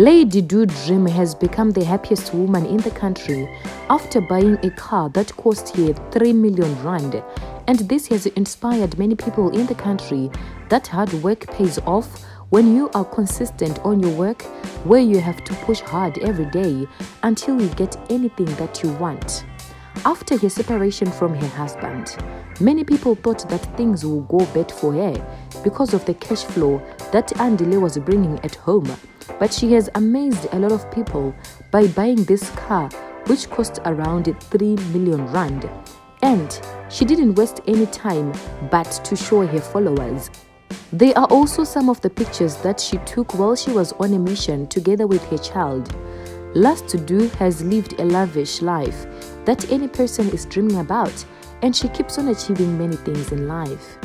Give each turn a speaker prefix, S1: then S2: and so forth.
S1: Lady Du Dream has become the happiest woman in the country after buying a car that cost her 3 million rand. And this has inspired many people in the country that hard work pays off when you are consistent on your work, where you have to push hard every day until you get anything that you want. After her separation from her husband, many people thought that things would go bad for her because of the cash flow that Andile was bringing at home. But she has amazed a lot of people by buying this car, which cost around 3 million rand. And she didn't waste any time but to show her followers there are also some of the pictures that she took while she was on a mission together with her child. Last to do has lived a lavish life that any person is dreaming about, and she keeps on achieving many things in life.